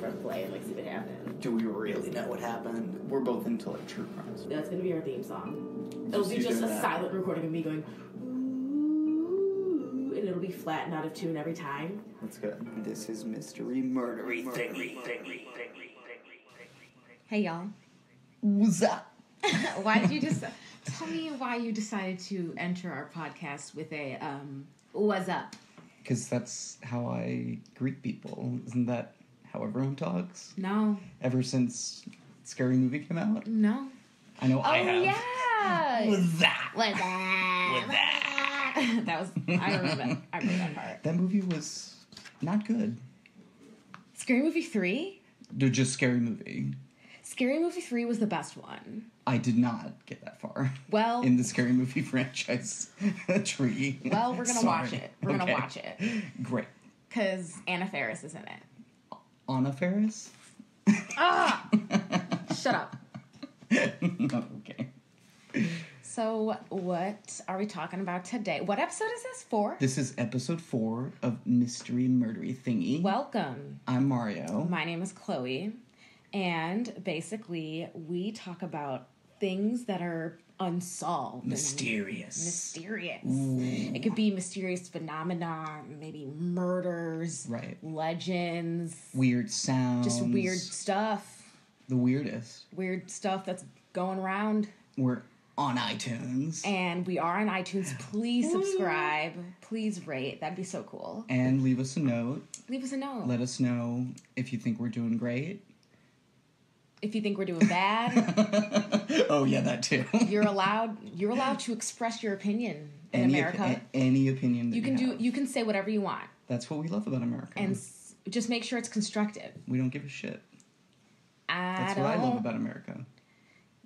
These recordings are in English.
press play and like see what happens. Do we really know what happened? We're both into like true crimes. That's gonna be our theme song. It'll be you just a doing that. silent recording of me going, ooh, and it'll be flat and out of tune every time. That's good. This is mystery murdery thingy. Hey y'all. What's up? why did you just tell me why you decided to enter our podcast with a um what's up? Because that's how I greet people. Isn't that how everyone talks? No. Ever since Scary Movie came out? No. I know I oh have. yeah. What's that? What's up? What's that? that was I remember I remember that part. That movie was not good. Scary Movie three? They're just Scary Movie. Scary Movie three was the best one. I did not get that far Well in the Scary Movie franchise tree. well we're gonna Sorry. watch it. We're Okay. gonna watch it. Great. Cause Anna Faris is in it. Anna Ferris? Ah Shut up. okay. So what are we talking about today? What episode is this for? This is episode four of Mystery Murdery Thingy. Welcome. I'm Mario. My name is Chloe, and basically, we talk about things that are unsolved, Mysterious. mysterious. It could be mysterious phenomena, maybe murders, Right. legends, Weird sounds. just weird stuff, The weirdest. weird stuff that's going around. We're on iTunes. And we are on iTunes. Please subscribe. Please rate. That'd be so cool. And leave us a note. Leave us a note Let us know if you think we're doing great. If you think we're doing bad. oh yeah, that too. you're allowed. You're allowed to express your opinion in any America. opi- any opinion that you can do. have. You can say whatever you want, That's what we love about America. and s- just make sure it's constructive. we don't give a shit. I That's what I love about America.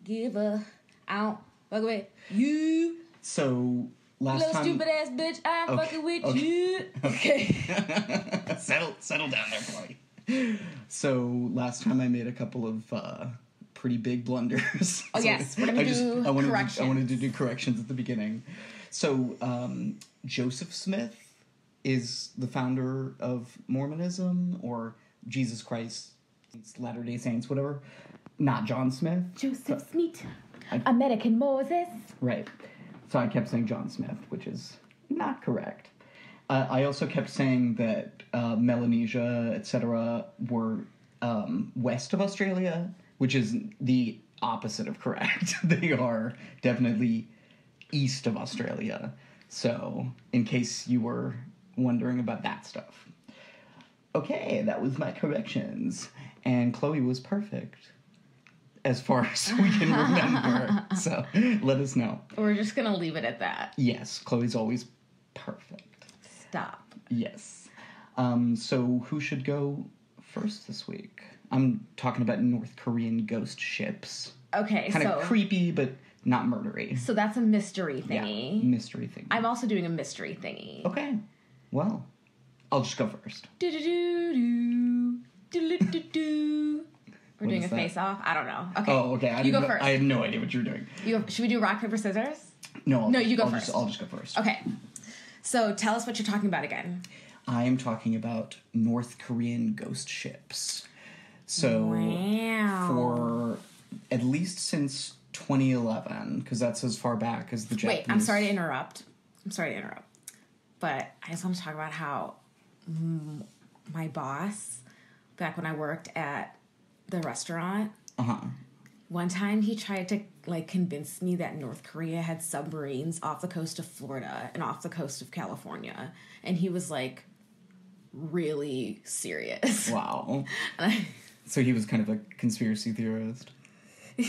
give a. I don't fuck with you, So last little time, stupid ass bitch. I'm Okay, fucking with okay. you. Okay. settle settle down there, Chloe. So last time I made a couple of uh, pretty big blunders. Oh, So yes, we're gonna I do I wanted To, I wanted to do corrections at the beginning. So um, Joseph Smith is the founder of Mormonism or Jesus Christ, Latter Day Saints, whatever. Not John Smith. Joseph Smith, I- American Moses. Right. So I kept saying John Smith, which is not correct. Uh, I also kept saying that uh, Melanesia, etc., were um, west of Australia, which is the opposite of correct. they are definitely east of Australia. So, in case you were wondering about that stuff. Okay, that was my corrections. And Chloe was perfect. As far as we can remember. so, let us know. We're just gonna leave it at that. Yes, Chloe's always perfect. Stop. Yes. Um, so who should go first this week? I'm talking about North Korean ghost ships. Okay, Kind so of creepy, but not murdery. so that's a mystery Yeah, thingy. mystery thing. I'm also doing a mystery thingy. okay. Well, I'll just go first. Do do do do do do do. We're What doing a that? face off. I don't know. Okay. Oh, okay. I you go know- first. I had no idea what you were doing. You should we do rock paper scissors? No, I'll No, you go I'll first. Just, I'll just go first. Okay. So tell us what you're talking about again. I am talking about North Korean ghost ships. So Wow. for at least since 2011, because that's as far back as the Japanese. Wait, I'm sorry to interrupt. I'm sorry to interrupt. But I just want to talk about how my boss, back when I worked at the restaurant, Uh huh. One time he tried to like convinced me that North Korea had submarines off the coast of Florida and off the coast of California. And he was like really serious. Wow. I, So he was kind of a conspiracy theorist.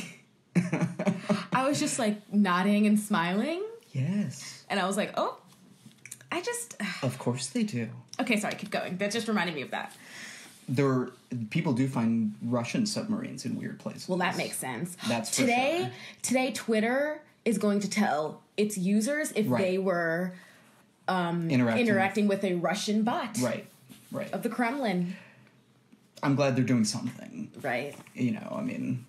I was just like nodding and smiling. Yes. And I was like, oh, I just. Of course they do. Okay, sorry, keep going. That just reminded me of that. There, people do find Russian submarines in weird places. Well, that makes sense. That's today. sure. Today, Twitter is going to tell its users if Right. they were interacting. interacting with a Russian bot Right. Right. of the Kremlin. I'm glad they're doing something. Right. You know, I mean,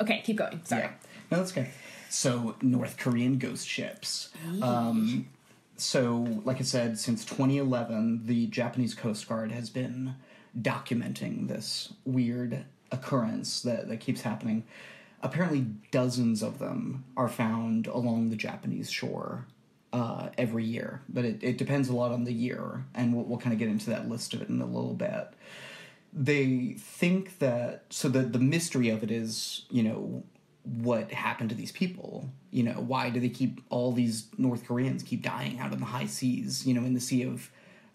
Okay, keep going. Sorry. Yeah. No, that's okay. So, North Korean ghost ships. Um, so, like I said, since 2011, the Japanese Coast Guard has been documenting this weird occurrence that, that keeps happening. Apparently, dozens of them are found along the Japanese shore uh, every year, but it, it depends a lot on the year, and we'll, we'll kind of get into that list of it in a little bit. They think that so the the mystery of it is, you know, what happened to these people? You know, why do they keep all these North Koreans keep dying out in the high seas? You know, in the Sea of,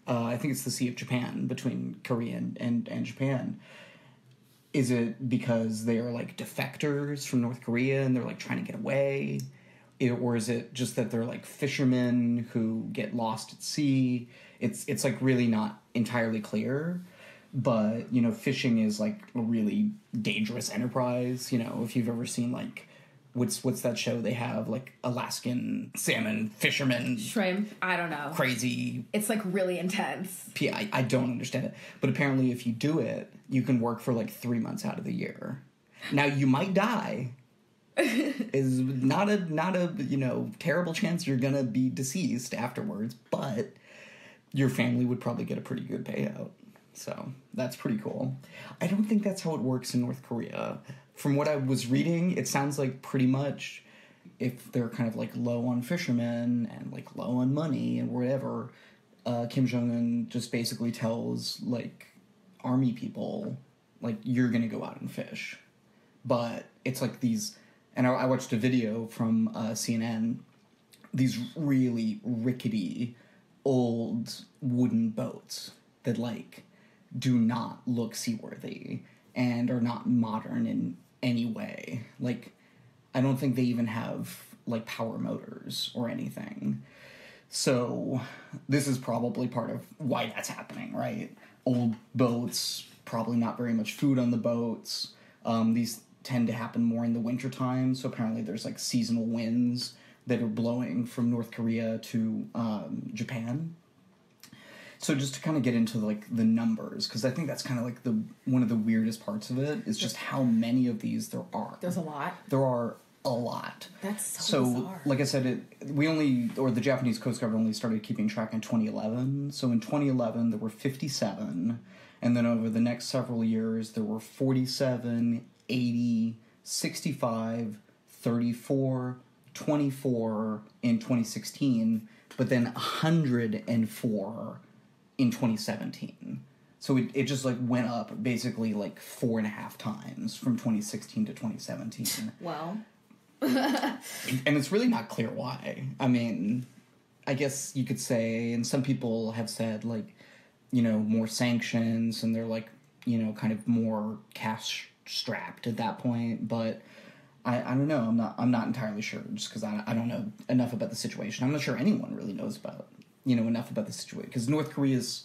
uh, I think it's the Sea of Japan between Korea and, and, and Japan. Is it because they are like defectors from North Korea and they're like trying to get away? It, or is it just that they're like fishermen who get lost at sea? It's it's like really not entirely clear but you know fishing is like a really dangerous enterprise you know if you've ever seen like what's what's that show they have like alaskan salmon fishermen Shrimp. I don't know. crazy It's like really intense. I, I don't understand it but apparently if you do it you can work for like three months out of the year now you might die is not a not a you know terrible chance you're gonna be deceased afterwards but your family would probably get a pretty good payout so that's pretty cool. I don't think that's how it works in North Korea. From what I was reading, it sounds like pretty much if they're kind of like low on fishermen and like low on money and whatever, uh, Kim Jong Un just basically tells like army people like you're gonna go out and fish, but it's like these. And I, I watched a video from uh, CNN. These really rickety, old wooden boats that like do not look seaworthy and are not modern in any way. Like, I don't think they even have like power motors or anything. So, this is probably part of why that's happening, right? Old boats, probably not very much food on the boats. Um, these tend to happen more in the wintertime, so apparently there's like seasonal winds that are blowing from North Korea to um, Japan so just to kind of get into like the numbers, because I think that's kind of like the one of the weirdest parts of it is just how many of these there are. There's a lot. There are a lot. That's so, So, bizarre. like I said, it we only or the Japanese Coast Guard only started keeping track in 2011. So in 2011 there were 57, and then over the next several years there were 47, 80, 65, 34, 24 in 2016, but then 104 in 2017. So it, it just like went up basically like four and a half times from 2016 to 2017 well, and it's really not clear why. I mean, I guess you could say, and some people have said, like, you know, more sanctions, and they're like, you know, kind of more cash strapped at that point. But I, I don't know. I'm not. I'm not entirely sure, just because I, I don't know enough about the situation. I'm not sure anyone really knows about, you know, enough about the situation because North Korea is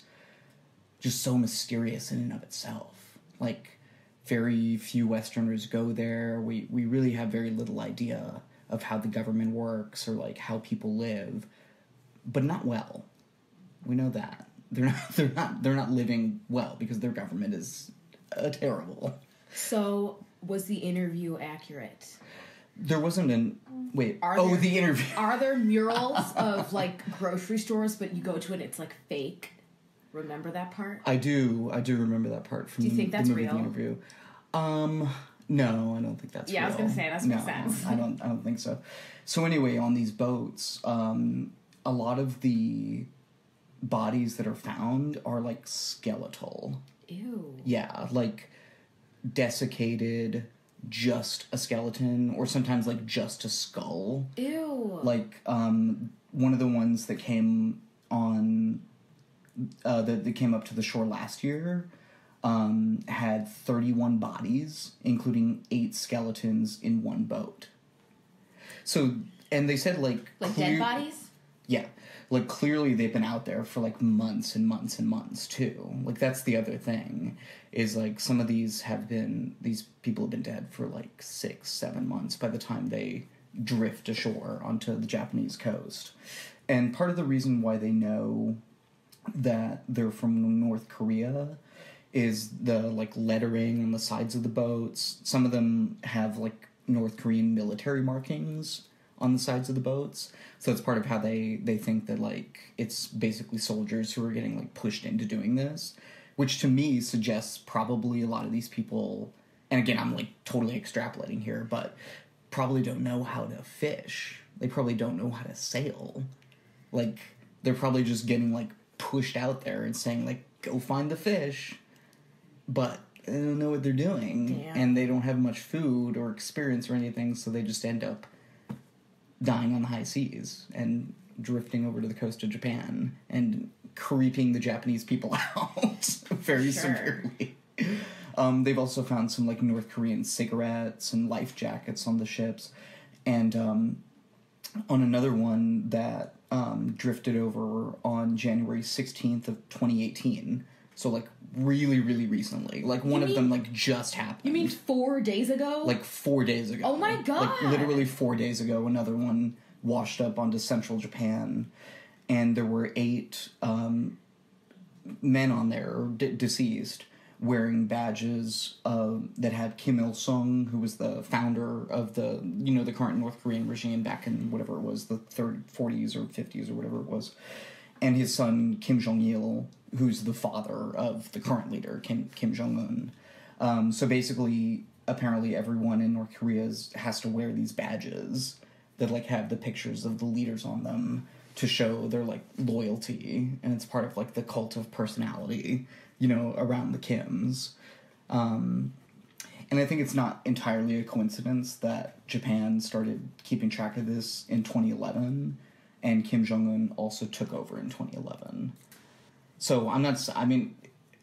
just so mysterious in and of itself. Like, very few Westerners go there. We we really have very little idea of how the government works or like how people live, but not well. We know that they're not they're not they're not living well because their government is uh, terrible. so was the interview accurate? There wasn't an wait. Are oh, there- the interview. Are there murals of like grocery stores, but you go to it, it's like fake? Remember that part? I do. I do remember that part from Do you the, think the that's movie real? The interview. Um, no, I don't think that's. Yeah, I was gonna say, that doesn't no, sense. I don't. I don't think so. So anyway, on these boats, um, a lot of the bodies that are found are like skeletal. Ew. Yeah, like desiccated, just a skeleton, or sometimes like just a skull Ew. like um one of the ones that came on uh that, that came up to the shore last year um had 31 bodies including eight skeletons in one boat so and they said like like clear- dead bodies? yeah like clearly they've been out there for like months and months and months too. Like that's the other thing is like some of these have been these people have been dead for like six seven months by the time they drift ashore onto the japanese coast. And part of the reason why they know that they're from north korea is the like lettering on the sides of the boats. Some of them have like north korean military markings on the sides of the boats so it's part of how they they think that like it's basically soldiers who are getting like pushed into doing this which to me suggests probably a lot of these people, and again, I'm like totally extrapolating here, but probably don't know how to fish. They probably don't know how to sail. Like, they're probably just getting like pushed out there and saying, like, go find the fish. But they don't know what they're doing, and they don't have much food or experience or anything, so they just end up dying on the high seas and drifting over to the coast of Japan and creeping the Japanese people out very Sure. severely. Um, they've also found some like North Korean cigarettes and life jackets on the ships, and um, on another one that um, drifted over on January sixteenth of twenty eighteen. So like really, really recently. Like one of them like just happened You mean four days ago? like four days ago. Oh my god! Like literally four days ago, another one washed up onto central Japan, and there were eight um, men on there, d- deceased, wearing badges uh, that had Kim Il Sung, who was the founder of the you know the current North Korean regime back in whatever it was the third forties or fifties or whatever it was, and his son Kim Jong Il, who's the father of the current leader Kim Kim Jong Un. Um, so basically, apparently, everyone in North Korea has to wear these badges that like have the pictures of the leaders on them to show their like loyalty, and it's part of like the cult of personality, you know, around the Kims. Um, and I think it's not entirely a coincidence that Japan started keeping track of this in 2011, and Kim Jong Un also took over in 2011. So I'm not. I mean,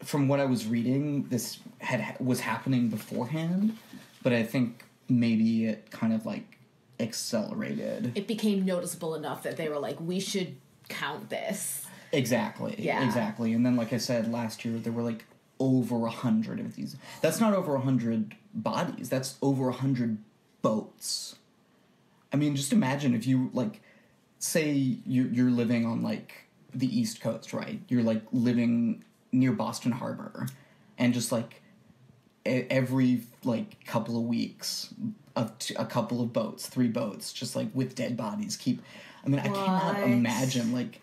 from what I was reading, this had was happening beforehand, but I think maybe it kind of like accelerated. it became noticeable enough that they were like, we should count this. Exactly. Yeah. Exactly. And then, like I said, last year there were like over a hundred of these. That's not over a hundred bodies. That's over a hundred boats. I mean, just imagine if you like, say you're you're living on like the East Coast, right? You're like living near Boston Harbor, and just like every like couple of weeks, a, a couple of boats, three boats, just like with dead bodies. Keep. I mean, I cannot imagine like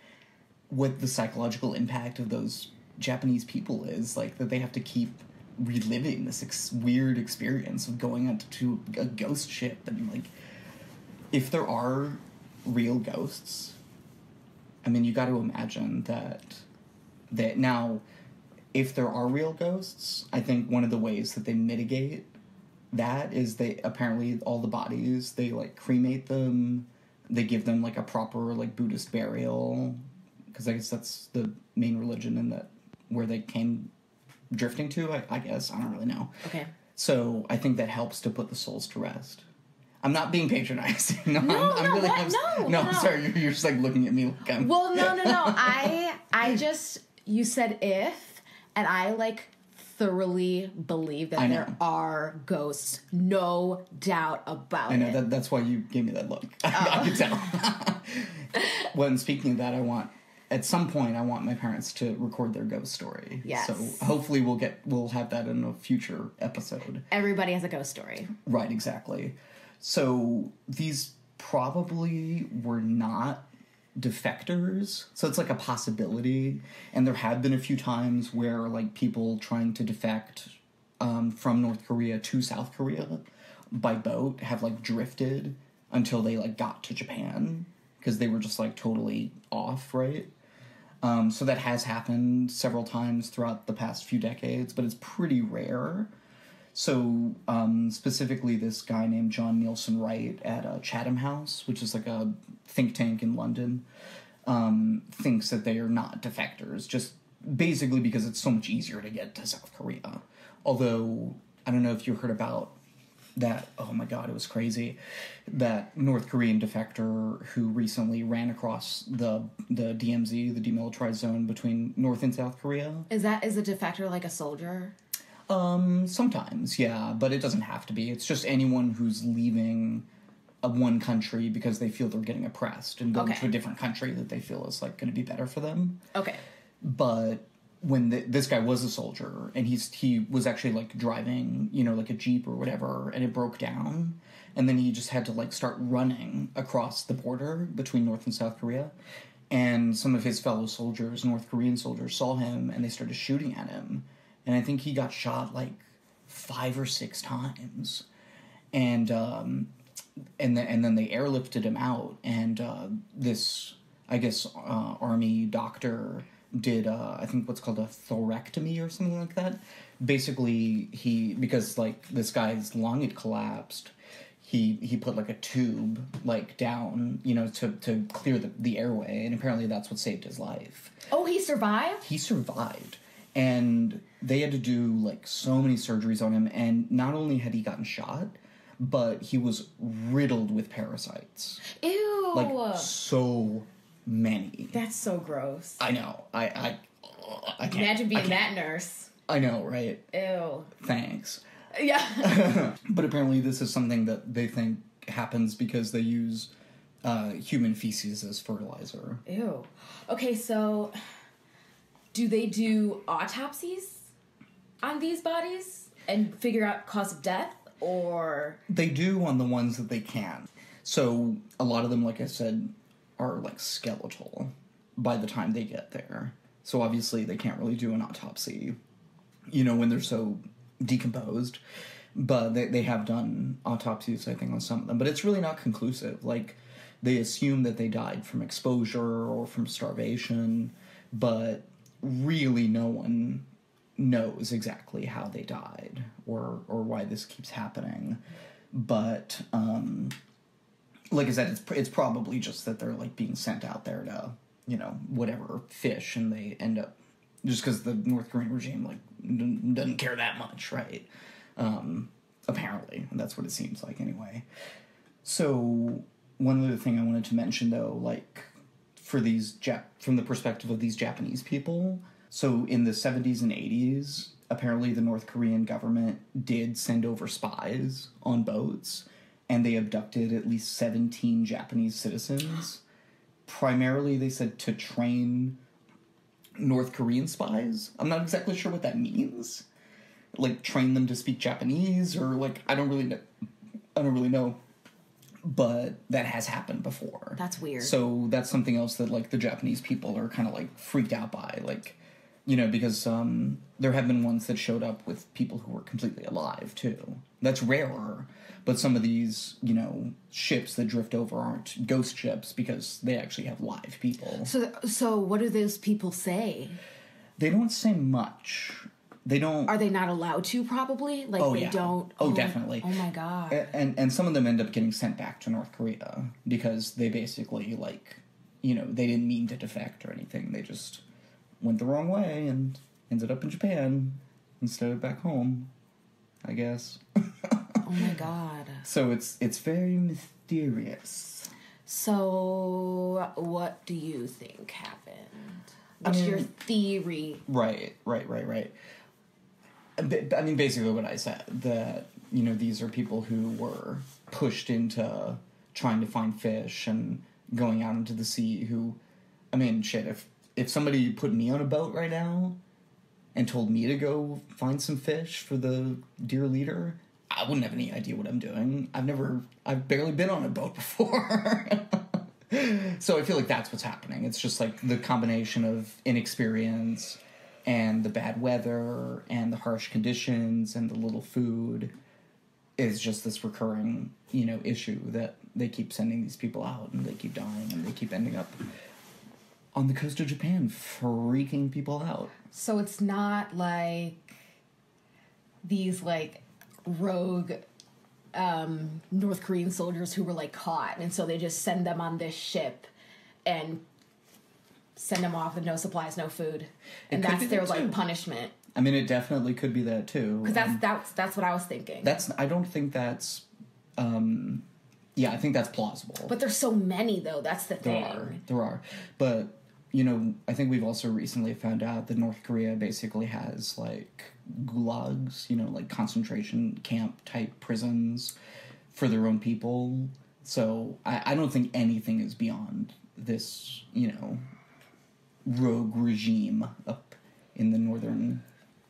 what the psychological impact of those Japanese people is. Like that they have to keep reliving this ex- weird experience of going to a ghost ship and like if there are real ghosts i mean you got to imagine that that now if there are real ghosts i think one of the ways that they mitigate that is they apparently all the bodies they like cremate them they give them like a proper like buddhist burial because i guess that's the main religion in that where they came drifting to I, I guess i don't really know Okay. so I think that helps to put the souls to rest. I'm not being patronizing. No, No, I'm, I'm no, really. what? I'm, No, no, no. sorry. You're, you're just like looking at me like I'm. Well, no, no, no. I, I just you said if, and I like thoroughly believe that there are ghosts. No doubt about it. I know it. that. That's why you gave me that look. I, I could tell. when speaking of that, I want at some point I want my parents to record their ghost story. Yes. So hopefully we'll get we'll have that in a future episode. Everybody has a ghost story. Right, exactly. So these probably were not defectors. So it's like a possibility. And there have been a few times where like people trying to defect um, from North Korea to South Korea by boat have like drifted until they like got to Japan because they were just like totally off, right? Um, so that has happened several times throughout the past few decades, but it's pretty rare. So, um, specifically, this guy named John Nilsson-Wright at uh, Chatham House, which is like a think tank in London, um, thinks that they are not defectors, just basically because it's so much easier to get to South Korea. Although, I don't know if you heard about that, oh my god, it was crazy. That North Korean defector who recently ran across the, the DMZ, the demilitarized zone between North and South Korea. Is that is a defector like a soldier? Um, sometimes, yeah, but it doesn't have to be. It's just anyone who's leaving a one country because they feel they're getting oppressed and going Okay. to a different country that they feel is like going to be better for them. Okay. But when the, this guy was a soldier and he's he was actually like driving, you know, like a jeep or whatever, and it broke down, and then he just had to like start running across the border between North and South Korea. and some of his fellow soldiers, North Korean soldiers, saw him and they started shooting at him. And I think he got shot like five or six times. And um, and then and then they airlifted him out, and uh, this I guess uh, army doctor did uh, I think what's called a thorectomy or something like that. Basically, he because like this guy's lung had collapsed. He, he put like a tube like down you know to, to clear the, the airway and apparently that's what saved his life Oh, he survived? he survived and they had to do like so many surgeries on him and not only had he gotten shot but he was riddled with parasites Ew. like so many That's so gross. i know i i i can't Imagine being that nurse. i know right Ew. thanks Yeah. but apparently this is something that they think happens because they use uh, human feces as fertilizer Ew. Okay, so do they do autopsies on these bodies and figure out cause of death or They do on the ones that they can. So a lot of them, like I said, are like skeletal by the time they get there. So obviously they can't really do an autopsy, you know, when they're so decomposed. But they, they have done autopsies, I think, on some of them. But it's really not conclusive. Like they assume that they died from exposure or from starvation, but really no one knows exactly how they died or or why this keeps happening. But um, like I said, it's it's probably just that they're like being sent out there to you know whatever fish, and they end up just because the North Korean regime like doesn't care that much, right? Um, apparently, that's what it seems like anyway. So one other thing I wanted to mention though, like for these Jap- from the perspective of these Japanese people. So in the 70s and 80s, apparently the North Korean government did send over spies on boats and they abducted at least 17 Japanese citizens. Primarily they said to train North Korean spies. I'm not exactly sure what that means. Like train them to speak Japanese or like I don't really know I don't really know. But that has happened before. That's weird. So that's something else that like the Japanese people are kind of like freaked out by, like you know, because um, there have been ones that showed up with people who were completely alive too. That's rarer, but some of these you know ships that drift over aren't ghost ships because they actually have live people. so so what do those people say? They don't say much. They don't. Are they not allowed to probably? Like Oh, they yeah. don't Oh, oh definitely. Oh my god. And and some of them end up getting sent back to North Korea because they basically like you know they didn't mean to defect or anything they just went the wrong way and ended up in Japan instead of back home I guess oh my god. so it's it's very mysterious So what do you think happened? What's your theory? right right right right I mean basically what I said that you know these are people who were pushed into trying to find fish and going out into the sea who I mean shit if if somebody put me on a boat right now and told me to go find some fish for the dear leader I wouldn't have any idea what I'm doing. I've never I've barely been on a boat before. So I feel like that's what's happening. It's just like the combination of inexperience and the bad weather and the harsh conditions and the little food is just this recurring, you know, issue that they keep sending these people out and they keep dying and they keep ending up on the coast of Japan freaking people out. So it's not like these like rogue um, North Korean soldiers who were like caught, and so they just send them on this ship and send them off with no supplies, no food, and that's their that like punishment. I mean, it definitely could be that too. Because that's Um, that's that's what I was thinking. that's I don't think that's um yeah, I think that's plausible. but there's so many though. That's the There thing. are. There are. But, you know, I think we've also recently found out that North Korea basically has, like, gulags, you know, like concentration camp type prisons for their own people. So I, I don't think anything is beyond this, you know, rogue regime up in the northern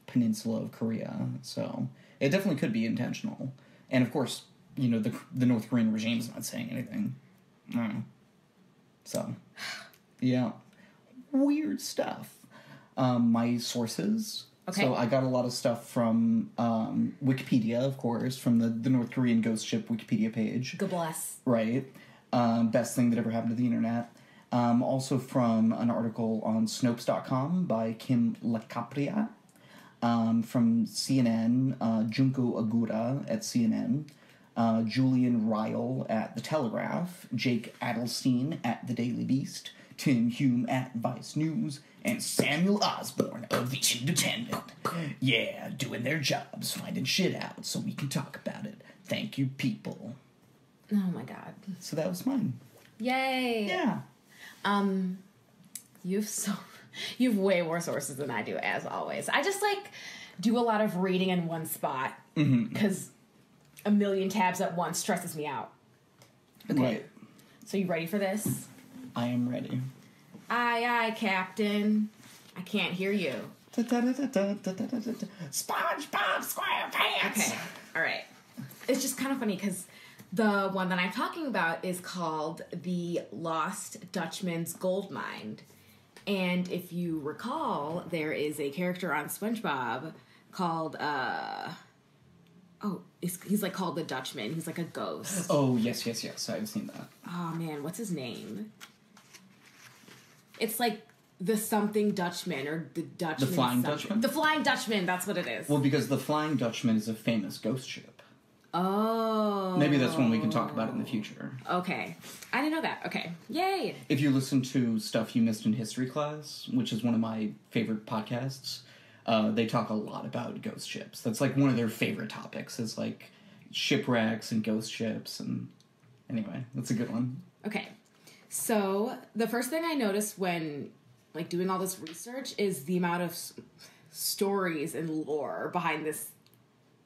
peninsula of Korea. So it definitely could be intentional. And of course, you know, the, the North Korean regime is not saying anything. Mm. So Yeah. Weird stuff. Um, my sources. Okay. So I got a lot of stuff from um, Wikipedia, of course, from the, the North Korean ghost ship Wikipedia page. God bless. Right. Um, best thing that ever happened to the internet. Um, also from an article on Snopes.com by Kim LaCapria. Um, from CNN, uh, Junko Ogura at CNN. Uh, Julian Ryall at The Telegraph. Jake Adelstein at The Daily Beast. Tim Hume at Vice News. And Samuel Osborne of The Independent. Yeah, doing their jobs, finding shit out so we can talk about it. Thank you, people. Oh my god. So that was mine. Yay. Yeah. Um, you've so you've way more sources than I do, as always. I just like do a lot of reading in one spot because a million tabs at once stresses me out. Right. So you ready for this? I am ready. Aye, aye, Captain. I can't hear you. SpongeBob SquarePants. Okay. All right. It's just kind of funny because the one that I'm talking about is called The Lost Dutchman's Gold Mine. And if you recall, there is a character on SpongeBob called, uh, oh, he's, he's like called the Dutchman. He's like a ghost. Oh yes, yes, yes. I've seen that. Oh man, what's his name? It's like the something Dutchman or the Dutchman. The Flying something. Dutchman? The Flying Dutchman, that's what it is. Well, because the Flying Dutchman is a famous ghost ship. Oh. Maybe that's one we can talk about in the future. Okay. I didn't know that. Okay. Yay. If you listen to stuff you missed in history class, which is one of my favorite podcasts, uh, they talk a lot about ghost ships. That's like one of their favorite topics. Is like shipwrecks and ghost ships, and anyway, that's a good one. Okay. So, the first thing I noticed when like doing all this research is the amount of s- stories and lore behind this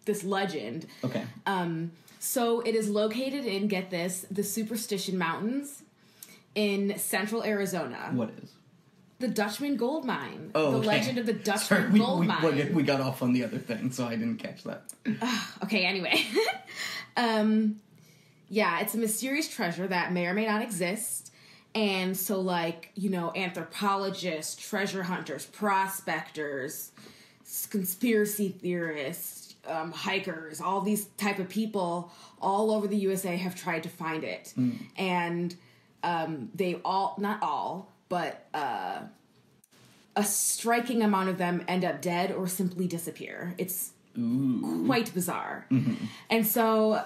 this legend. Okay. Um so it is located in get this, the Superstition Mountains in central Arizona. what is? The Dutchman Gold Mine. Oh, the okay. legend of the Dutchman Sorry, we, Gold we, Mine. we, we got off on the other thing, so I didn't catch that. Okay, anyway. um yeah, it's a mysterious treasure that may or may not exist. And so like, you know, anthropologists, treasure hunters, prospectors, conspiracy theorists, um, hikers, all these type of people all over the USA have tried to find it. And um, they all not all, but uh a striking amount of them end up dead or simply disappear. It's quite bizarre. And so,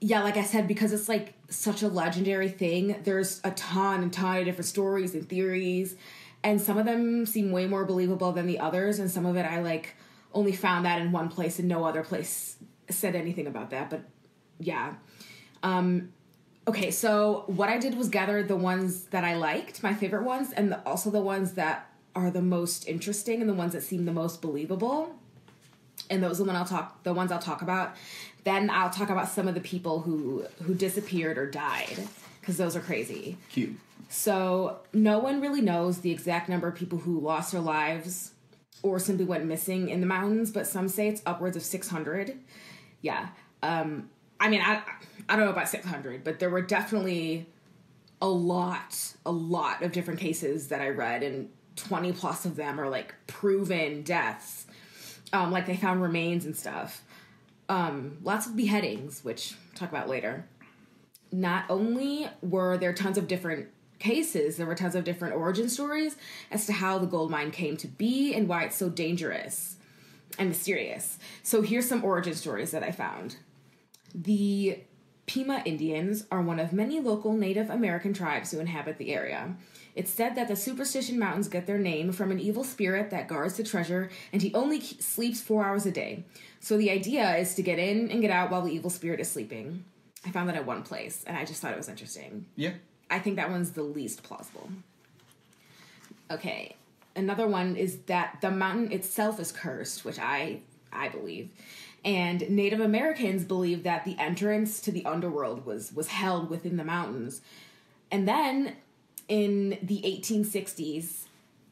yeah, like I said, because it's like such a legendary thing, there's a ton and ton of different stories and theories. And some of them seem way more believable than the others. And some of it I like only found that in one place and no other place said anything about that. But yeah. Um, okay, so what I did was gather the ones that I liked, my favorite ones, and the, also the ones that are the most interesting and the ones that seem the most believable and those are the one I'll talk the ones I'll talk about. Then I'll talk about some of the people who who disappeared or died because those are crazy. Cute. So no one really knows the exact number of people who lost their lives or simply went missing in the mountains, but some say it's upwards of 600. Yeah. Um I mean I I don't know about 600, but there were definitely a lot a lot of different cases that I read and 20 plus of them are like proven deaths um, like they found remains and stuff. Um, lots of beheadings, which I'll talk about later. Not only were there tons of different cases, there were tons of different origin stories as to how the gold mine came to be and why it's so dangerous and mysterious. So here's some origin stories that I found. The Pima Indians are one of many local Native American tribes who inhabit the area. It's said that the Superstition Mountains get their name from an evil spirit that guards the treasure, and he only sleeps four hours a day. So the idea is to get in and get out while the evil spirit is sleeping. I found that at one place, and I just thought it was interesting. Yeah. I think that one's the least plausible. Okay, another one is that the mountain itself is cursed, which I I believe. And Native Americans believe that the entrance to the underworld was was held within the mountains. And then in the 1860s,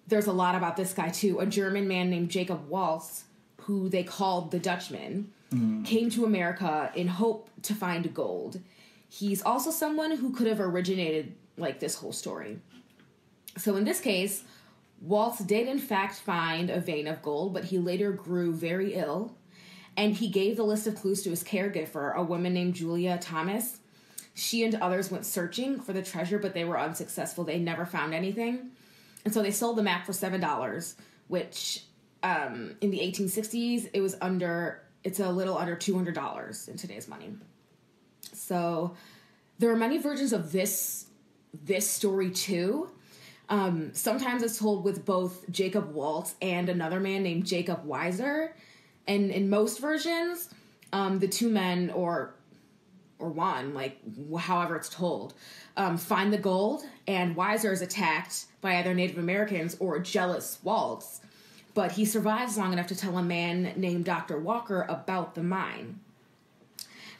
there's a lot about this guy too. A German man named Jacob Waltz, who they called the Dutchman, mm-hmm. came to America in hope to find gold. He's also someone who could have originated like this whole story. So in this case, Waltz did in fact find a vein of gold, but he later grew very ill, and he gave the list of clues to his caregiver, a woman named Julia Thomas. She and others went searching for the treasure, but they were unsuccessful. They never found anything. And so they sold the map for $7, which um, in the 1860s, it was under, it's a little under $200 in today's money. So there are many versions of this this story too. Um, sometimes it's told with both Jacob Waltz and another man named Jacob Weiser, and in most versions, um, the two men or or one, like however it's told, um, find the gold, and Weiser is attacked by either Native Americans or jealous Waltz, but he survives long enough to tell a man named Dr. Walker about the mine.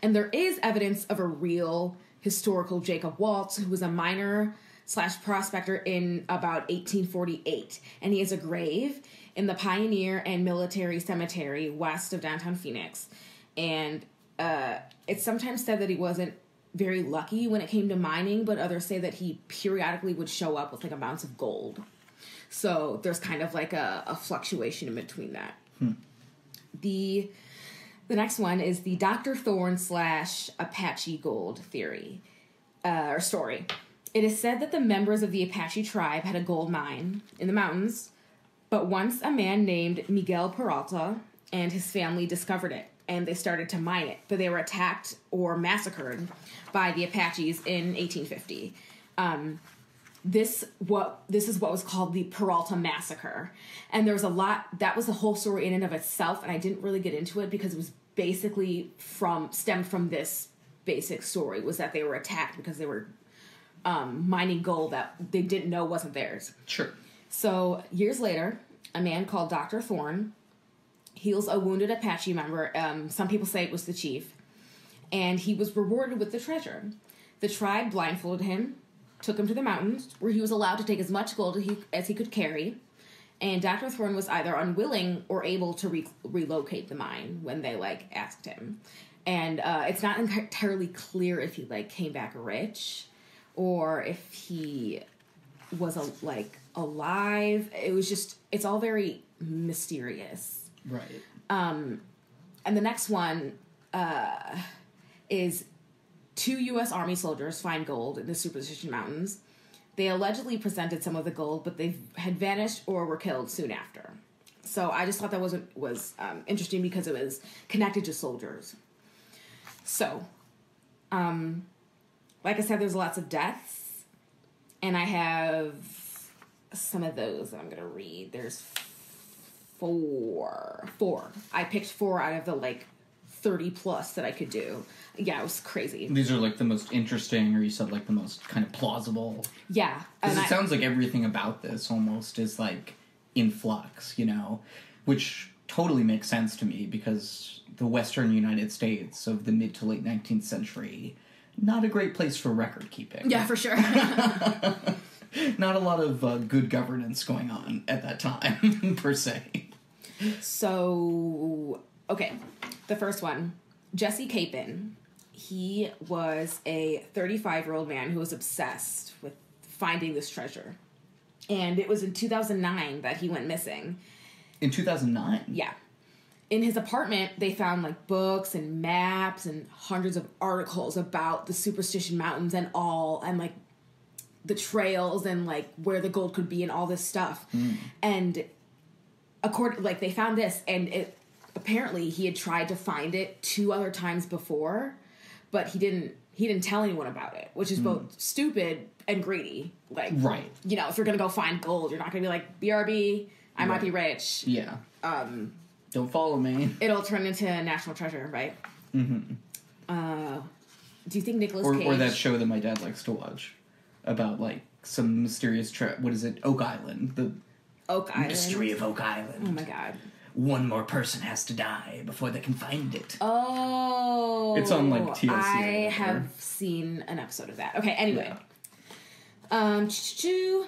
And there is evidence of a real historical Jacob Waltz, who was a miner slash prospector in about 1848. And he has a grave in the Pioneer and Military Cemetery west of downtown Phoenix. And uh, it's sometimes said that he wasn't very lucky when it came to mining, but others say that he periodically would show up with like amounts of gold. So there's kind of like a, a fluctuation in between that. The the next one is the Dr. Thorne slash Apache gold theory uh, or story. It is said that the members of the Apache tribe had a gold mine in the mountains, but once a man named Miguel Peralta and his family discovered it and they started to mine it, but they were attacked or massacred by the Apaches in 1850. Um, this what this is what was called the Peralta massacre, and there was a lot. That was the whole story in and of itself, and I didn't really get into it because it was basically from stemmed from this basic story was that they were attacked because they were um, mining gold that they didn't know wasn't theirs. Sure. So years later, a man called Dr. Thorne heals a wounded Apache member. Um, some people say it was the chief, and he was rewarded with the treasure. The tribe blindfolded him, took him to the mountains, where he was allowed to take as much gold as he, as he could carry. And Dr. Thorne was either unwilling or able to re- relocate the mine when they like asked him. And uh, it's not entirely clear if he like came back rich or if he was a, like alive. It was just it's all very mysterious. Right. Um, and the next one uh, is two U.S. Army soldiers find gold in the Superstition Mountains. They allegedly presented some of the gold, but they had vanished or were killed soon after. So I just thought that was was um, interesting because it was connected to soldiers. So, um, like I said, there's lots of deaths, and I have some of those that I'm gonna read. There's four, four. I picked four out of the like thirty plus that I could do. Yeah, it was crazy. These are like the most interesting, or you said like the most kind of plausible. Yeah, Because it I- sounds like everything about this almost is like in flux, you know, which totally makes sense to me because the Western United States of the mid to late 19th century, not a great place for record keeping. yeah, for sure. Not a lot of uh, good governance going on at that time, per se. So, okay, the first one, Jesse Capen. He was a 35 year old man who was obsessed with finding this treasure. And it was in 2009 that he went missing. In 2009. Yeah. In his apartment, they found like books and maps and hundreds of articles about the Superstition Mountains and all, and like the trails and like where the gold could be and all this stuff. Hmm. And according, like they found this, and it apparently he had tried to find it two other times before, but he didn't. He didn't tell anyone about it, which is both stupid and greedy. Like, Right. you know, if you're gonna go find gold, you're not gonna be like, "BRB, I might be rich." Yeah. Um, Don't follow me. it'll turn into a national treasure, right? Mm-hmm. Uh, do you think Nicholas Or, Cage? or that show that my dad likes to watch about like some mysterious trip. What is it? Oak Island. The Oak Island? mystery of Oak Island. Oh my god! One more person has to die before they can find it. Oh, It's on, like, TLC or I whatever. have seen an episode of that. Okay, anyway, Yeah. um, choo-choo.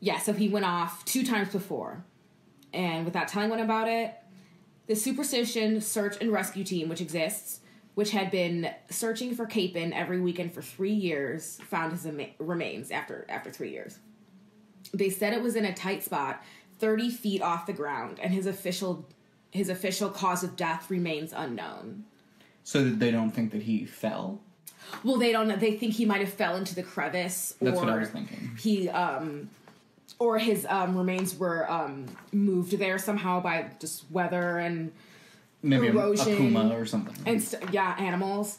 yeah. So he went off two times before, and without telling anyone about it, the Superstition Search and Rescue Team, which exists, which had been searching for Capen every weekend for three years, found his ema- remains after after three years. They said it was in a tight spot, thirty feet off the ground, and his official his official cause of death remains unknown. So that they don't think that he fell. Well, they don't know. They think he might have fell into the crevice, That's or what I was thinking. he um, or his um, remains were um, moved there somehow by just weather and Maybe a, a Erosion. puma or something. and st- yeah, animals.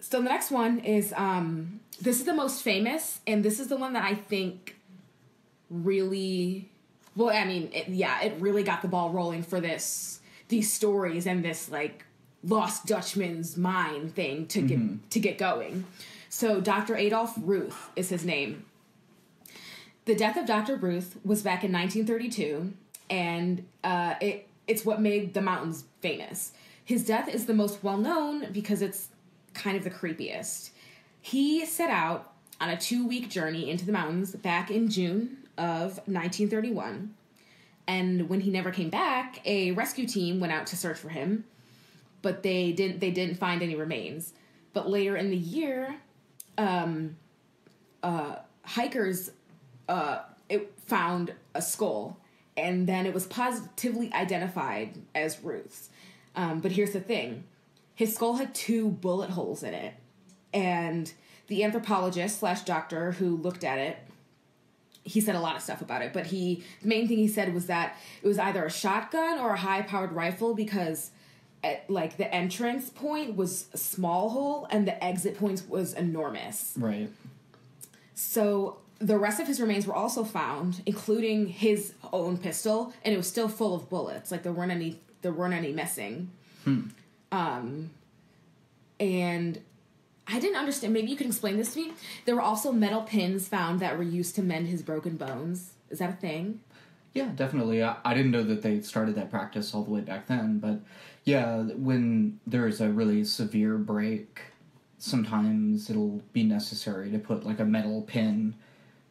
So the next one is um, this is the most famous, and this is the one that I think really, well, I mean, it, yeah, it really got the ball rolling for this these stories and this like lost Dutchman's mine thing to get to get going. So Dr. Adolph Ruth is his name. The death of Dr. Ruth was back in 1932, and uh, it it's what made the mountains famous. His death is the most well known because it's kind of the creepiest. He set out on a two week journey into the mountains back in June of 1931. And when he never came back, a rescue team went out to search for him, but they didn't they didn't find any remains. But later in the year, um, uh, hikers uh, it found a skull, and then it was positively identified as Ruth's. Um, but here's the thing: his skull had two bullet holes in it, and the anthropologist slash doctor who looked at it he said a lot of stuff about it, but he the main thing he said was that it was either a shotgun or a high powered rifle because at, like the entrance point was a small hole and the exit point was enormous. right. So the rest of his remains were also found, including his own pistol, and it was still full of bullets. Like there weren't any there weren't any missing. Hmm. Um and I didn't understand. Maybe you could explain this to me. There were also metal pins found that were used to mend his broken bones. Is that a thing? Yeah, definitely. I, I didn't know that they started that practice all the way back then, but yeah, when there's a really severe break, sometimes it'll be necessary to put like a metal pin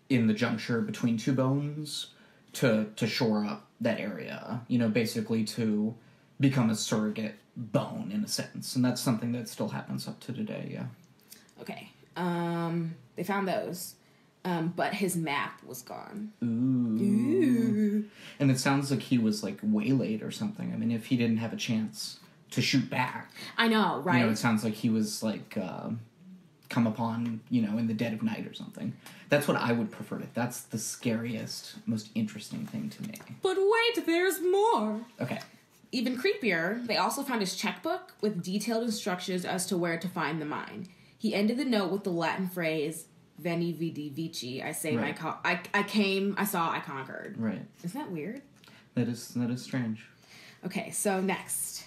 in the juncture between two bones to to shore up that area. You know, basically to become a surrogate bone in a sense, and that's something that still happens up to today. Yeah. Okay. Um, they found those, um, but his map was gone. Ooh. And it sounds like he was like waylaid or something. I mean, if he didn't have a chance to shoot back, I know, right? you know, it sounds like he was like uh, come upon, you know, in the dead of night or something. That's what I would prefer. To, that's the scariest, most interesting thing to me. but wait, there's more. Okay. Even creepier, they also found his checkbook with detailed instructions as to where to find the mine. He ended the note with the Latin phrase "Veni Vidi Vici." I say my Right. co- I I came, I saw, I conquered. Right. Isn't that weird? That is that is strange. Okay, so next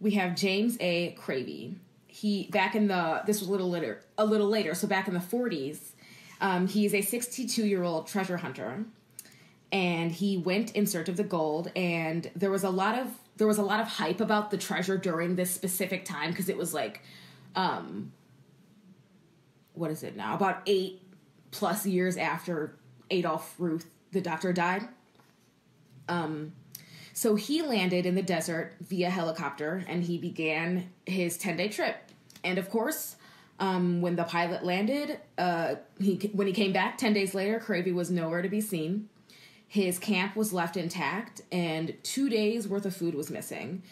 we have James A. Cravey. He back in the this was a little later, a little later. So back in the forties, um, he's a sixty-two-year-old treasure hunter, and he went in search of the gold. And there was a lot of there was a lot of hype about the treasure during this specific time because it was like, um, what is it now? About eight plus years after Adolph Ruth, the doctor, died. So he landed in the desert via helicopter and he began his 10 day trip. And of course, um, when the pilot landed, uh, he when he came back 10 days later, Cravey was nowhere to be seen. His camp was left intact, and two days worth of food was missing.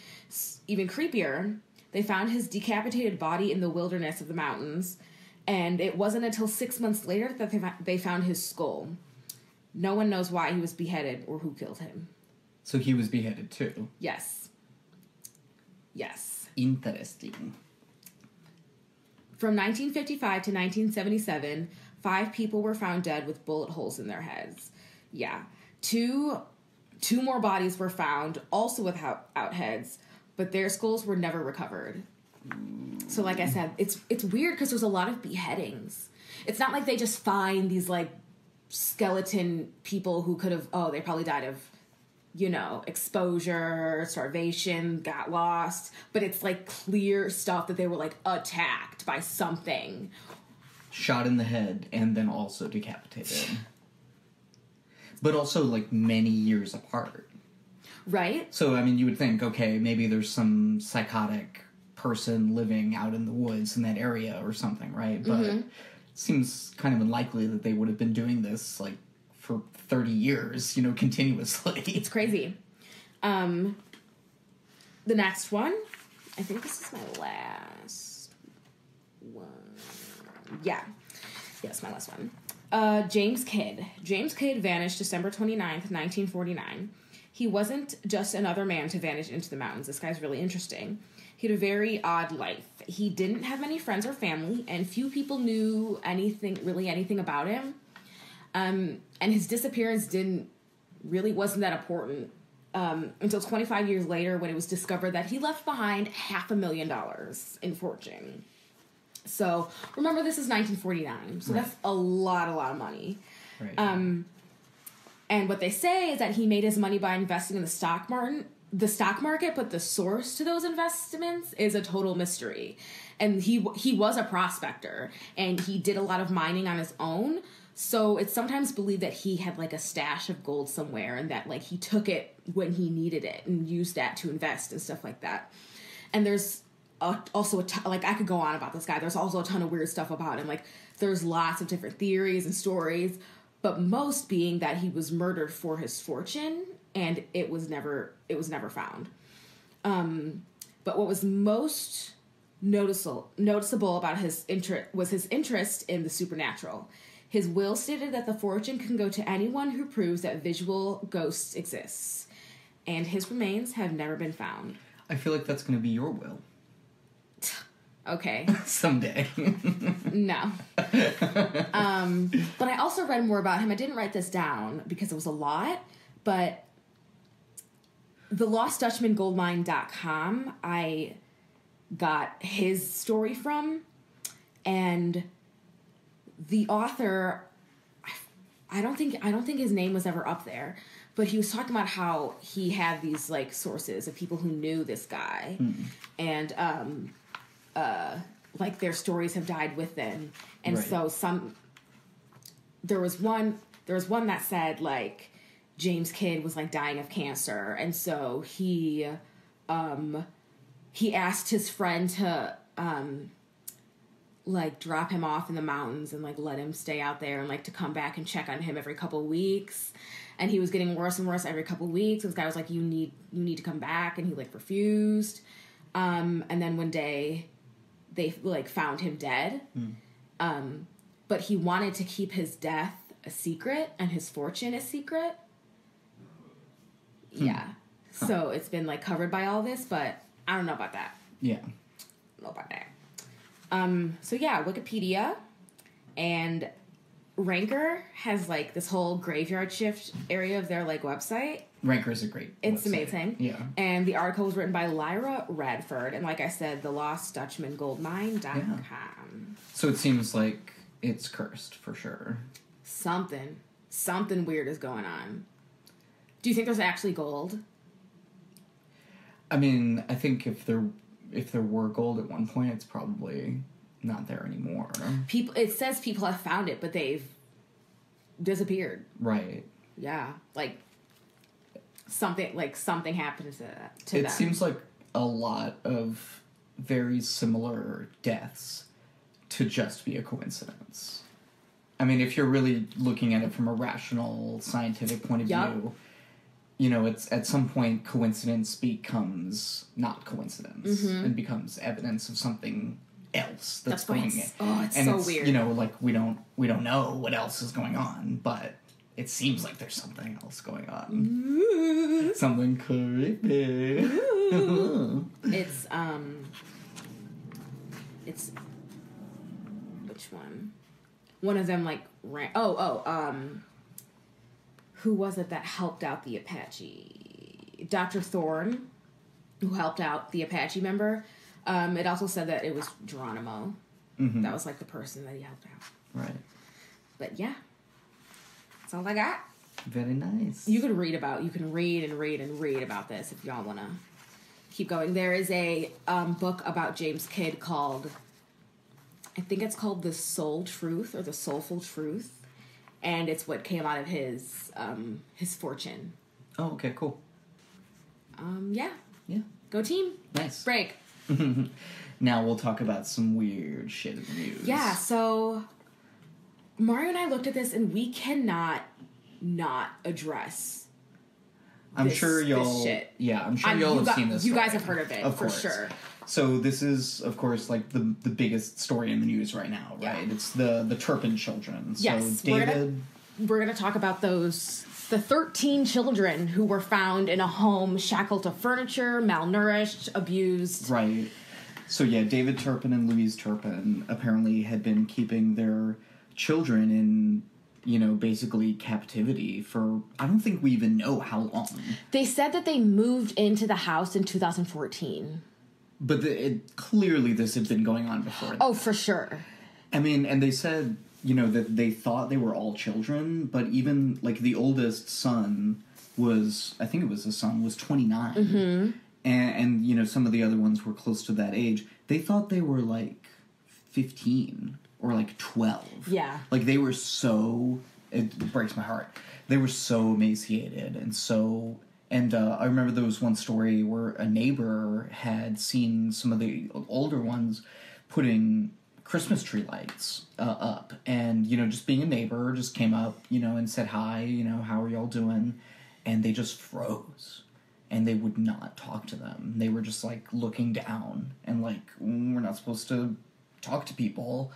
Even creepier, they found his decapitated body in the wilderness of the mountains, and it wasn't until six months later that they, they found his skull. No one knows why he was beheaded or who killed him. So he was beheaded too. Yes. Yes. Interesting. From 1955 to 1977, five people were found dead with bullet holes in their heads. Yeah. Two two more bodies were found also without out heads, but their skulls were never recovered. So like I said, it's it's weird because there's a lot of beheadings. It's not like they just find these like skeleton people who could have oh, they probably died of you know, exposure, starvation, got lost, but it's like clear stuff that they were like attacked by something. Shot in the head and then also decapitated. but also like many years apart. Right? So I mean, you would think, okay, maybe there's some psychotic person living out in the woods in that area or something, right? But Mm-hmm. it seems kind of unlikely that they would have been doing this like for 30 years, you know, continuously. It's crazy. Um, the next one, I think this is my last one. Yeah. Yes, my last one. Uh, James Kidd. James Kidd vanished December 29th, 1949. He wasn't just another man to vanish into the mountains. This guy's really interesting. He had a very odd life. He didn't have many friends or family, and few people knew anything, really anything about him. Um, and his disappearance didn't really wasn't that important um, until 25 years later when it was discovered that he left behind half a million dollars in fortune. So remember, this is 1949, so Right. that's a lot, a lot of money. Right. Um, and what they say is that he made his money by investing in the stock market, the stock market, but the source to those investments is a total mystery. And he he was a prospector, and he did a lot of mining on his own. So it's sometimes believed that he had like a stash of gold somewhere, and that like he took it when he needed it and used that to invest and stuff like that. And there's a, also a like I could go on about this guy. There's also a ton of weird stuff about him. Like there's lots of different theories and stories, but most being that he was murdered for his fortune and it was never it was never found. Um, but what was most noticeable noticeable about his interest was his interest in the supernatural. His will stated that the fortune can go to anyone who proves that visual ghosts exist, and his remains have never been found. I feel like that's going to be your will Okay. someday. No. um, but I also read more about him. I didn't write this down because it was a lot, but the lostdutchmangoldmine.com I got his story from and the author I- don't think I don't think his name was ever up there, but he was talking about how he had these like sources of people who knew this guy. And um uh, like their stories have died with them. And Right. so some there was one there was one that said like james kidd was like dying of cancer and so he um he asked his friend to um like drop him off in the mountains and like let him stay out there and like to come back and check on him every couple weeks. And he was getting worse and worse every couple weeks. And this guy was like you need you need to come back and he like refused. Um and then one day they like found him dead. Um but he wanted to keep his death a secret and his fortune a secret yeah so it's been like covered by all this but i don't know about that yeah. Know about that um so yeah wikipedia and ranker has like this whole graveyard shift area of their like website Ranker is a great. it's website. amazing. Yeah. And the article was written by Lyra Radford. And like I said, the Lost Dutchman Goldmine.com. So it seems like it's cursed for sure. Something. Something weird is going on. Do you think there's actually gold? I mean, I think if there if there were gold at one point, it's probably not there anymore. People it says people have found it, but they've disappeared. Right. Yeah. Like something like something happened to to it them. seems like a lot of very similar deaths to just be a coincidence. I mean, if you're really looking at it from a rational, scientific point of Yup. view, you know, it's at some point coincidence becomes not coincidence and becomes evidence of something else that's, Mm-hmm. That's going it's- oh, it's and so it's, weird. You know, like we don't we don't know what else is going on, but it seems like there's something else going on. Something creepy. It's um it's which one? One of them like ran oh oh um who was it that helped out the Apache? Dr. Thorne, who helped out the Apache member. Um, it also said that it was Geronimo. Mhm. That was like the person that he helped out. Right. But yeah. That's all I got. Very nice. You could read about you can read and read and read about this if y'all wanna keep going. There is a um, book about James Kidd called I think it's called The Soul Truth or The Soulful Truth. And it's what came out of his um, his fortune. oh, okay, cool. Um, yeah. Yeah. Go team. Nice. Break. Now we'll talk about some weird shit in the news. Yeah, so Mario and I looked at this and we cannot not address. I'm this- sure y'all. shit. Yeah, I'm sure I'm- y'all you have got- seen this. you guys have heard of it, of for course. sure. So this is, of course, like the the biggest story in the news right now, Yeah. right? It's the the Turpin children. So Yes, we're David. gonna- We're going to talk about those the 13 children who were found in a home shackled to furniture, malnourished, abused. Right. So yeah, David Turpin and Louise Turpin apparently had been keeping their children in, you know, basically captivity for I don't think we even know how long. They said that they moved into the house in 2014. But the, it, clearly this had been going on before. Oh, for sure. I mean, and they said, you know, that they thought they were all children, but even like the oldest son was, I think it was a son, was 29. Mm-hmm. And, and, you know, some of the other ones were close to that age. They thought they were like 15 or like 12. Yeah. Like they were so, it breaks my heart. They were so emaciated and so. And uh, I remember there was one story where a neighbor had seen some of the older ones putting Christmas tree lights uh, up, and you know, just being a neighbor, just came up, you know, and said hi, you know, how are y'all doing? And they just froze, and they would not talk to them. They were just like looking down and like, "Mm, we're not supposed to talk to people.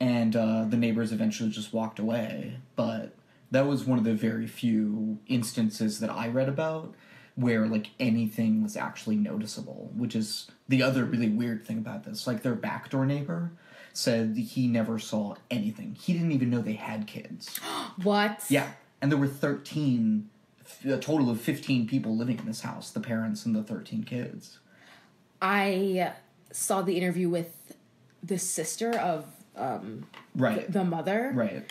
And uh, the neighbors eventually just walked away, but that was one of the very few instances that I read about where like anything was actually noticeable, which is the other really weird thing about this. Like their backdoor neighbor said he never saw anything. He didn't even know they had kids. What? Yeah, and there were 13 a total of 15 people living in this house, the parents and the 13 kids. I saw the interview with the sister of um, Right. the mother, right.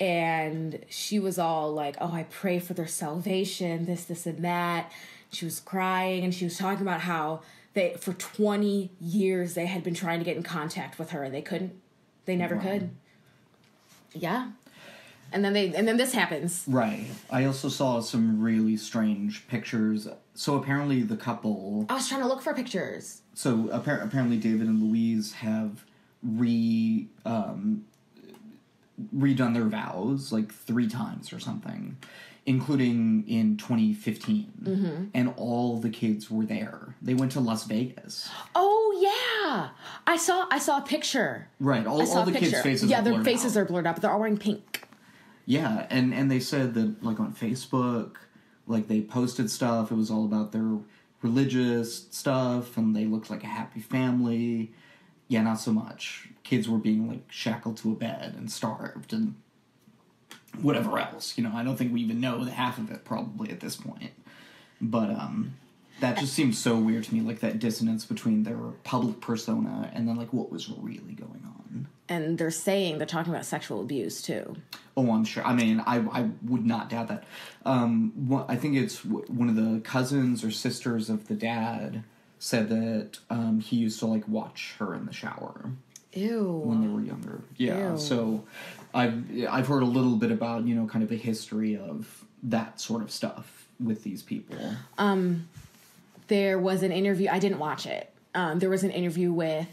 And she was all like, "Oh, I pray for their salvation, this, this, and that." She was crying, and she was talking about how they, for twenty years, they had been trying to get in contact with her, and they couldn't. They never Wow. could. Yeah, and then they, and then this happens. Right. I also saw some really strange pictures. So apparently the couple I was trying to look for pictures. so apparently David and Louise have re um, redone their vows like three times or something, including in 2015, mm-hmm. and all the kids were there. They went to Las Vegas. Oh yeah, I saw I saw a picture. Right. All, all the kids' faces. yeah, are their faces out. are blurred out, but they're all wearing pink. Yeah, and and they said that like on Facebook, like they posted stuff. It was all about their religious stuff, and they looked like a happy family. Yeah, not so much. Kids were being like shackled to a bed and starved and whatever else. You know, I don't think we even know the half of it probably at this point. But um, that just seems so weird to me, like that dissonance between their public persona and then like what was really going on. And they're saying they're talking about sexual abuse too. Oh, I'm sure. I mean, I I would not doubt that. Um, one, I think it's w- one of the cousins or sisters of the dad said that um, he used to like watch her in the shower Ew. when they were younger. Yeah. Ew. So I've I've heard a little bit about you know kind of a history of that sort of stuff with these people. Um there was an interview. I didn't watch it. Um, there was an interview with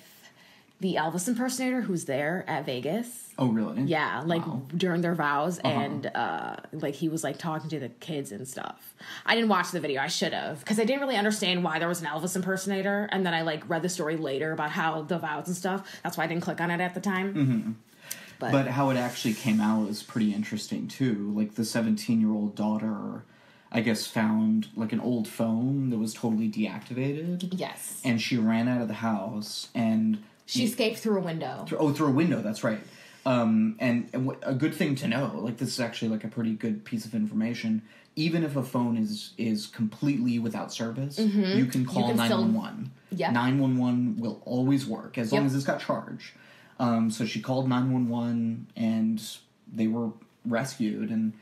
the Elvis impersonator who's there at Vegas. oh, really? Yeah, like Wow. during their vows, and uh, like he was like talking to the kids and stuff. I didn't watch the video. I should have because I didn't really understand why there was an Elvis impersonator, and then I like read the story later about how the vows and stuff. That's why I didn't click on it at the time. Mm-hmm. But, But how it actually came out is pretty interesting too. Like the 17 year old daughter, I guess, found like an old phone that was totally deactivated. yes, And she ran out of the house and. She escaped through a window. Oh, through a window, that's right. Um, and, and what, a good thing to know, like this is actually like a pretty good piece of information. Even if a phone is is completely without service, you can call Mm-hmm. still- nine one one. Yeah. Nine one one will always work as long Yep. as it's got charge. Um, so she called nine one one, and they were rescued. And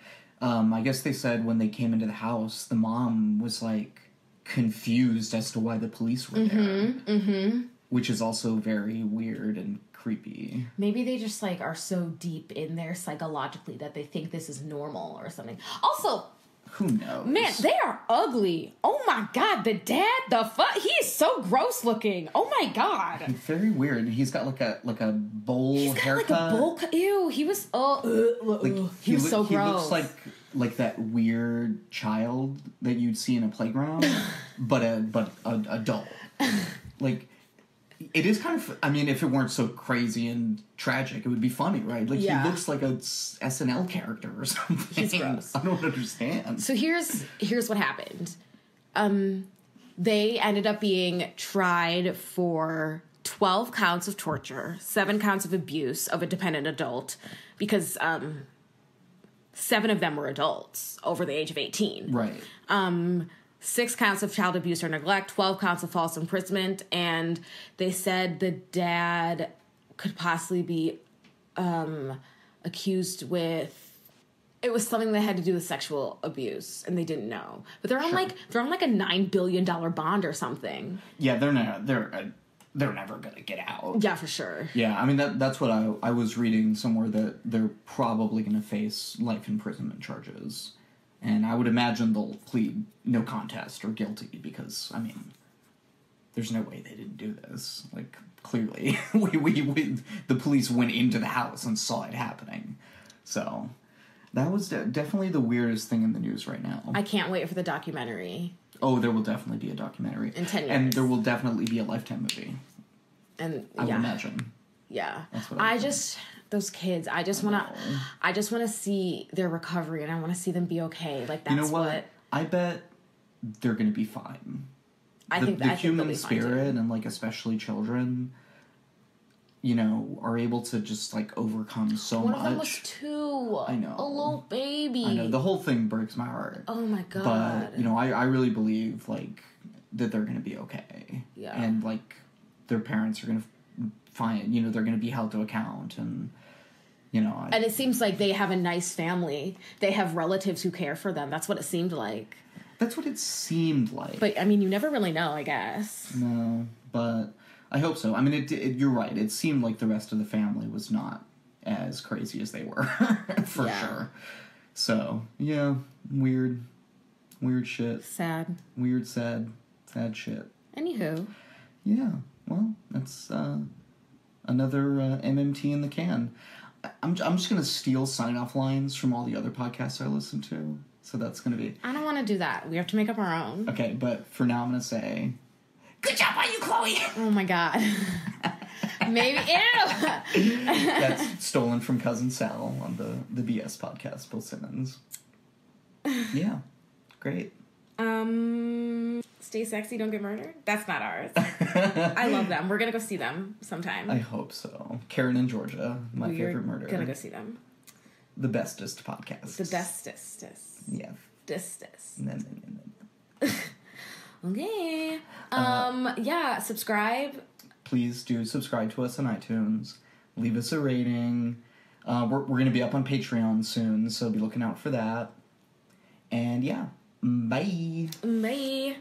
um, I guess they said when they came into the house, the mom was like confused as to why the police were there, Mm-hmm. Which is also very weird and creepy. Maybe they just like are so deep in there psychologically that they think this is normal or something. Also, Who knows? Man, they are ugly. Oh my god, the dad, the fuck, he is so gross looking. Oh my god. very weird. He's got like a like a bowl He's got haircut. like a bowl cut. Ew, he was oh, ugh, Like, ugh. he, was loo- so he gross. He looks like like that weird child that you'd see in a playground, but a but a adult. Like it is kind of. I mean, if it weren't so crazy and tragic, it would be funny, right? Like Yeah. he looks like a SNL character or something. He's gross. I don't understand. So here's here's what happened. Um, they ended up being tried for twelve counts of torture, seven counts of abuse of a dependent adult, because um, seven of them were adults over the age of eighteen. right. Um, six counts of child abuse or neglect, twelve counts of false imprisonment, and they said the dad could possibly be um, accused with it was something that had to do with sexual abuse and they didn't know but they're on Sure. like they're on like a nine billion dollar bond or something Yeah, they're not. They're uh, they're never gonna get out. yeah for sure Yeah, I mean that that's what I I was reading somewhere that they're probably going to face life imprisonment charges. And I would imagine they'll plead no contest or guilty because I mean there's no way they didn't do this. Like clearly we, we, we the police went into the house and saw it happening. So that was de- definitely the weirdest thing in the news right now. i can't wait for the documentary oh, there will definitely be a documentary. In 10 years, And there will definitely be a lifetime movie. and I yeah would imagine. Yeah That's what I i just those kids i just want to i just want to see their recovery and i want to see them be okay like that's you know what? what I bet they're going to be fine. i the think the I think human fine, spirit and like especially children, you know, are able to just like overcome so one much. of them was two I know. a little baby I know the whole thing breaks my heart. oh my god but you know, I I really believe like that they're going to be okay. Yeah. And like their parents are going find, you know, they're going to be held to account and you know, I, And it seems like they have a nice family. They have relatives who care for them. That's what it seemed like. that's what it seemed like. But I mean, you never really know, I guess. No, but I hope so. I mean, it, it, you're right. It seemed like the rest of the family was not as crazy as they were, for Yeah. sure. So yeah, weird, weird shit. Sad. Weird, sad, sad shit. Anywho, Yeah. Well, that's uh, another uh, MMT in the can. I'm I'm just gonna steal sign off lines from all the other podcasts I listen to. So that's gonna be I don't want to do that. We have to make up our own. okay. But for now, I'm gonna say, good job on you, Chloe. Oh my god. Maybe. Ew! That's stolen from cousin Sal on the the BS podcast, Bill Simmons. Yeah, great. Um. Stay sexy, don't get murdered. That's not ours. I love them. We're gonna go see them sometime. I hope so. Karen in Georgia, my We're favorite murder. Gonna go see them. The bestest podcast. The bestest. Yeah. Bestest. No, no, no, no. Okay. Uh, Um. yeah. Subscribe. Please do subscribe to us on iTunes. Leave us a rating. Uh, we're we're gonna be up on Patreon soon, so be looking out for that. And yeah, bye. Bye.